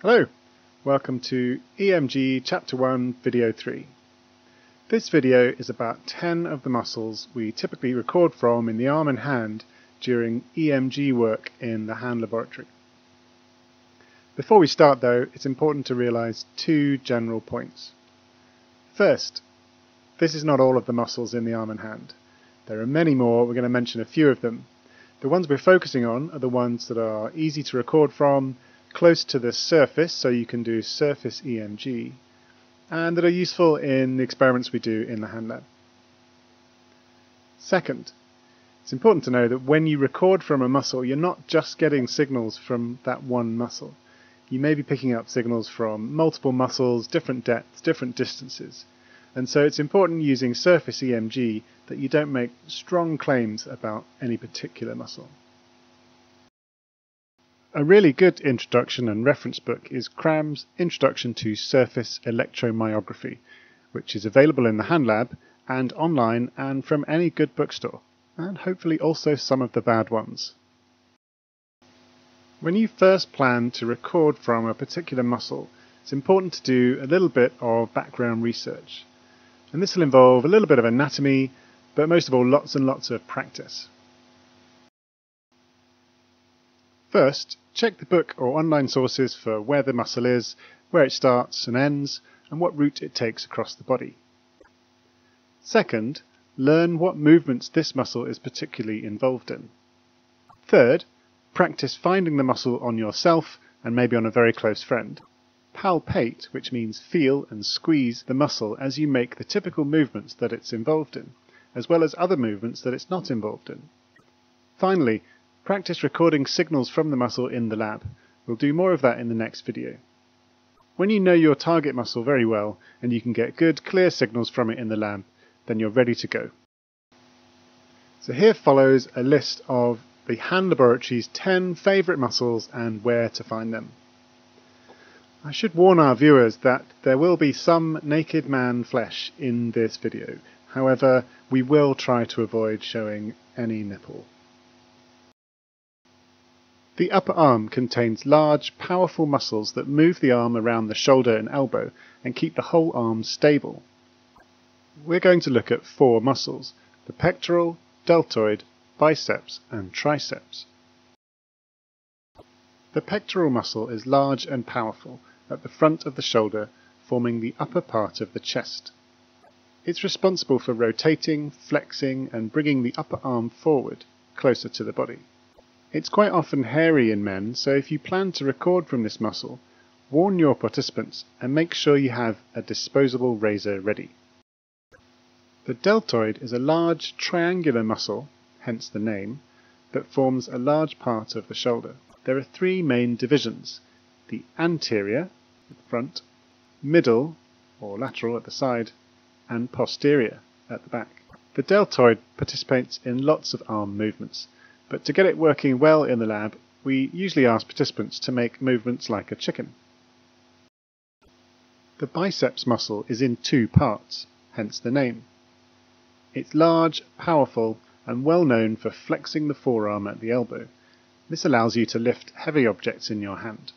Hello, welcome to EMG Chapter 1 Video 3. This video is about 10 of the muscles we typically record from in the arm and hand during EMG work in the hand laboratory. Before we start though, it's important to realise two general points. First, this is not all of the muscles in the arm and hand. There are many more, we're going to mention a few of them. The ones we're focusing on are the ones that are easy to record from, close to the surface, so you can do surface EMG, and that are useful in the experiments we do in the hand lab. Second, it's important to know that when you record from a muscle, you're not just getting signals from that one muscle. You may be picking up signals from multiple muscles, different depths, different distances. And so it's important using surface EMG that you don't make strong claims about any particular muscle. A really good introduction and reference book is Cram's Introduction to Surface Electromyography, which is available in the Hand Lab and online and from any good bookstore, and hopefully also some of the bad ones. When you first plan to record from a particular muscle, it's important to do a little bit of background research. And this will involve a little bit of anatomy, but most of all lots and lots of practice. First, check the book or online sources for where the muscle is, where it starts and ends, and what route it takes across the body. Second, learn what movements this muscle is particularly involved in. Third, practice finding the muscle on yourself and maybe on a very close friend. Palpate, which means feel and squeeze the muscle as you make the typical movements that it's involved in, as well as other movements that it's not involved in. Finally, Practice recording signals from the muscle in the lab. We'll do more of that in the next video. When you know your target muscle very well and you can get good, clear signals from it in the lab, then you're ready to go. So here follows a list of the hand laboratory's 10 favourite muscles and where to find them. I should warn our viewers that there will be some naked man flesh in this video. However, we will try to avoid showing any nipple. The upper arm contains large, powerful muscles that move the arm around the shoulder and elbow and keep the whole arm stable. We're going to look at four muscles, the pectoral, deltoid, biceps and triceps. The pectoral muscle is large and powerful at the front of the shoulder, forming the upper part of the chest. It's responsible for rotating, flexing and bringing the upper arm forward, closer to the body. It's quite often hairy in men, so if you plan to record from this muscle, warn your participants and make sure you have a disposable razor ready. The deltoid is a large triangular muscle, hence the name, that forms a large part of the shoulder. There are three main divisions, the anterior, at the front, middle, or lateral at the side, and posterior, at the back. The deltoid participates in lots of arm movements, but to get it working well in the lab, we usually ask participants to make movements like a chicken. The biceps muscle is in two parts, hence the name. It's large, powerful, and well known for flexing the forearm at the elbow. This allows you to lift heavy objects in your hand.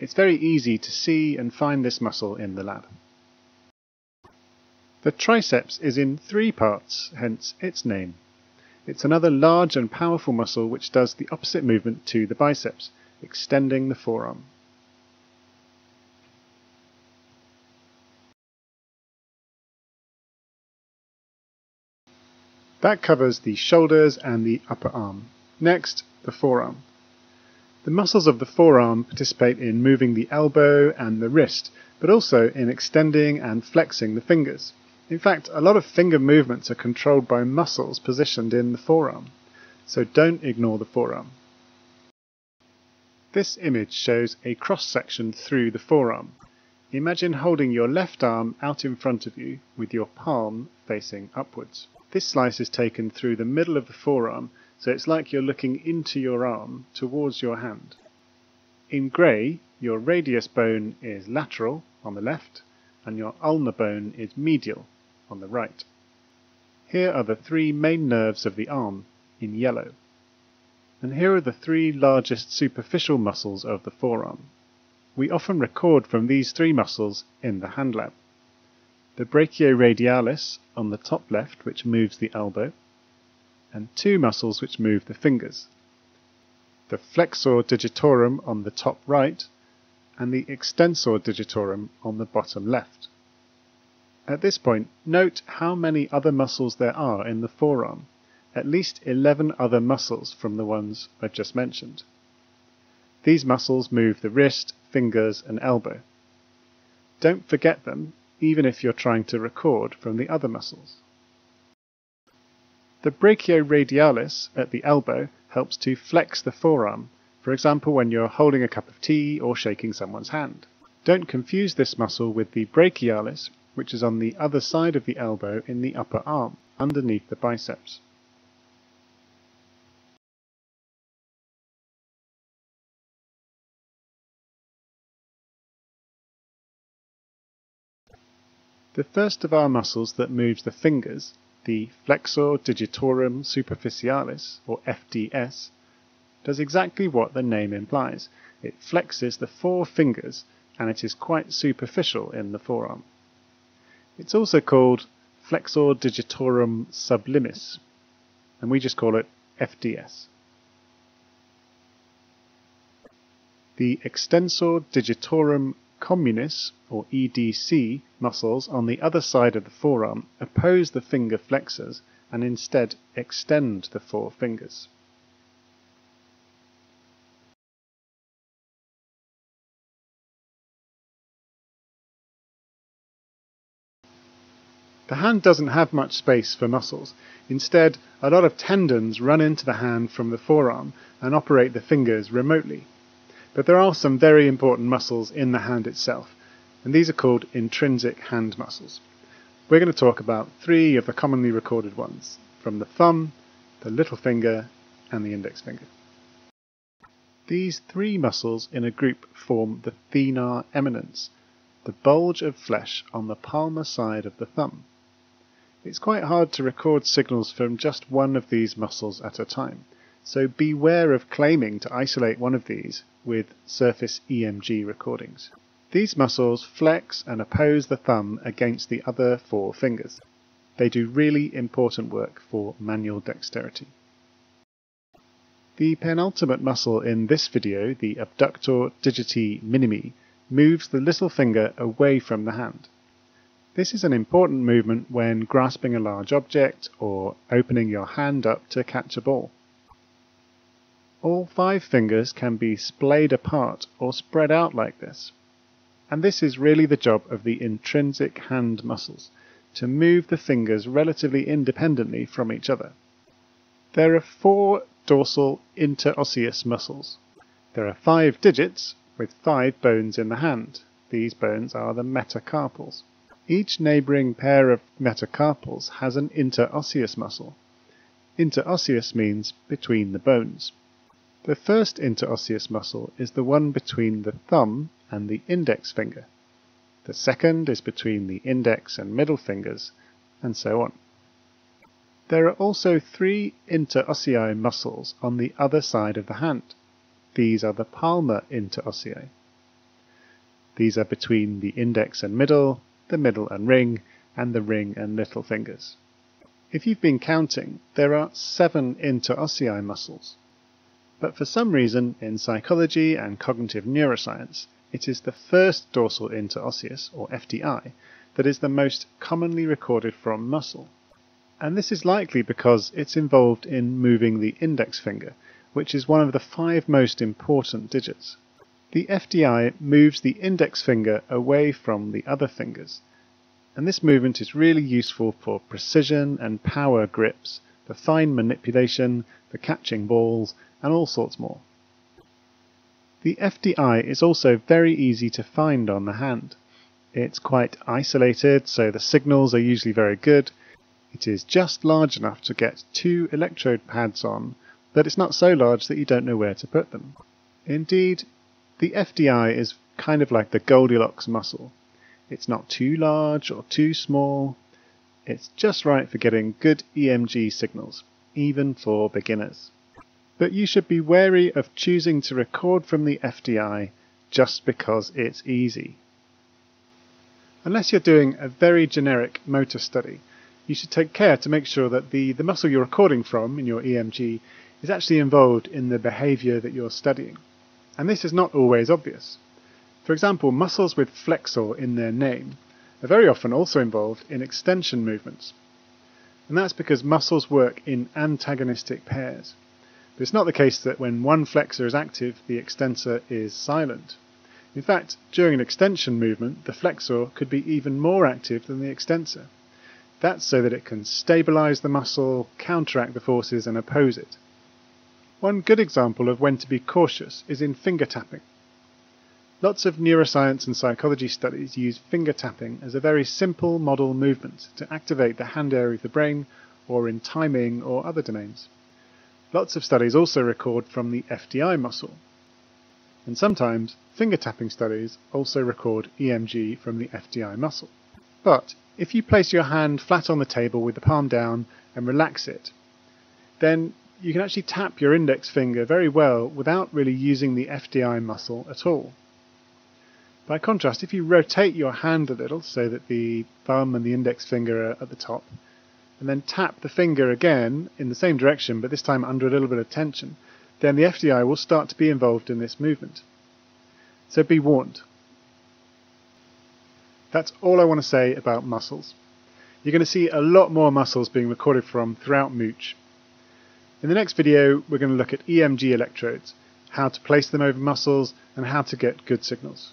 It's very easy to see and find this muscle in the lab. The triceps is in three parts, hence its name. It's another large and powerful muscle which does the opposite movement to the biceps, extending the forearm. That covers the shoulders and the upper arm. Next, the forearm. The muscles of the forearm participate in moving the elbow and the wrist, but also in extending and flexing the fingers. In fact, a lot of finger movements are controlled by muscles positioned in the forearm, so don't ignore the forearm. This image shows a cross-section through the forearm. Imagine holding your left arm out in front of you with your palm facing upwards. This slice is taken through the middle of the forearm, so it's like you're looking into your arm towards your hand. In grey, your radius bone is lateral on the left, and your ulnar bone is medial on the right. Here are the three main nerves of the arm in yellow. and here are the three largest superficial muscles of the forearm. We often record from these three muscles in the hand lab. The brachioradialis on the top left which moves the elbow, and two muscles which move the fingers. The flexor digitorum on the top right and the extensor digitorum on the bottom left. At this point, note how many other muscles there are in the forearm at least 11 other muscles from the ones I've just mentioned. These muscles move the wrist, fingers and elbow. Don't forget them even if you're trying to record from the other muscles. The brachioradialis at the elbow helps to flex the forearm, for example when you're holding a cup of tea or shaking someone's hand. Don't confuse this muscle with the brachialis, which is on the other side of the elbow in the upper arm, underneath the biceps. The first of our muscles that moves the fingers, the flexor digitorum superficialis, or FDS, does exactly what the name implies. It flexes the four fingers and it is quite superficial in the forearm. It's also called flexor digitorum sublimis, and we just call it FDS. The extensor digitorum communis, or EDC, muscles on the other side of the forearm oppose the finger flexors and instead extend the four fingers. The hand doesn't have much space for muscles. Instead, a lot of tendons run into the hand from the forearm and operate the fingers remotely. But there are some very important muscles in the hand itself, and these are called intrinsic hand muscles. We're going to talk about three of the commonly recorded ones, from the thumb, the little finger, and the index finger. These three muscles in a group form the thenar eminence, the bulge of flesh on the palmar side of the thumb. It's quite hard to record signals from just one of these muscles at a time, so beware of claiming to isolate one of these with surface EMG recordings. These muscles flex and oppose the thumb against the other four fingers. They do really important work for manual dexterity. The penultimate muscle in this video, the abductor digiti minimi, moves the little finger away from the hand. This is an important movement when grasping a large object or opening your hand up to catch a ball. All five fingers can be splayed apart or spread out like this. And this is really the job of the intrinsic hand muscles, to move the fingers relatively independently from each other. There are four dorsal interosseous muscles. There are five digits with five bones in the hand. These bones are the metacarpals. Each neighbouring pair of metacarpals has an interosseous muscle. Interosseous means between the bones. The first interosseous muscle is the one between the thumb and the index finger. The second is between the index and middle fingers, and so on. There are also three interossei muscles on the other side of the hand. These are the palmar interossei. These are between the index and middle, the middle and ring, and the ring and little fingers. If you've been counting, there are seven interossei muscles. But for some reason, in psychology and cognitive neuroscience, it is the first dorsal interosseous, or FDI, that is the most commonly recorded from muscle. And this is likely because it's involved in moving the index finger, which is one of the five most important digits. The FDI moves the index finger away from the other fingers, and this movement is really useful for precision and power grips, for fine manipulation, for catching balls, and all sorts more. The FDI is also very easy to find on the hand. It's quite isolated, so the signals are usually very good. It is just large enough to get two electrode pads on, but it's not so large that you don't know where to put them. Indeed, the FDI is kind of like the Goldilocks muscle. It's not too large or too small. It's just right for getting good EMG signals, even for beginners. but you should be wary of choosing to record from the FDI just because it's easy. Unless you're doing a very generic motor study, you should take care to make sure that the, the muscle you're recording from in your EMG is actually involved in the behaviour that you're studying. And this is not always obvious. For example, muscles with flexor in their name are very often also involved in extension movements. And that's because muscles work in antagonistic pairs. But it's not the case that when one flexor is active, the extensor is silent. In fact, during an extension movement, the flexor could be even more active than the extensor. That's so that it can stabilize the muscle, counteract the forces, and oppose it. One good example of when to be cautious is in finger tapping. Lots of neuroscience and psychology studies use finger tapping as a very simple model movement to activate the hand area of the brain or in timing or other domains. Lots of studies also record from the FDI muscle, and sometimes finger tapping studies also record EMG from the FDI muscle. But if you place your hand flat on the table with the palm down and relax it, then you can actually tap your index finger very well without really using the FDI muscle at all. By contrast, if you rotate your hand a little so that the thumb and the index finger are at the top, and then tap the finger again in the same direction but this time under a little bit of tension, then the FDI will start to be involved in this movement. So be warned. That's all I want to say about muscles. You're going to see a lot more muscles being recorded from throughout Mooch. In the next video, we're going to look at EMG electrodes, how to place them over muscles, and how to get good signals.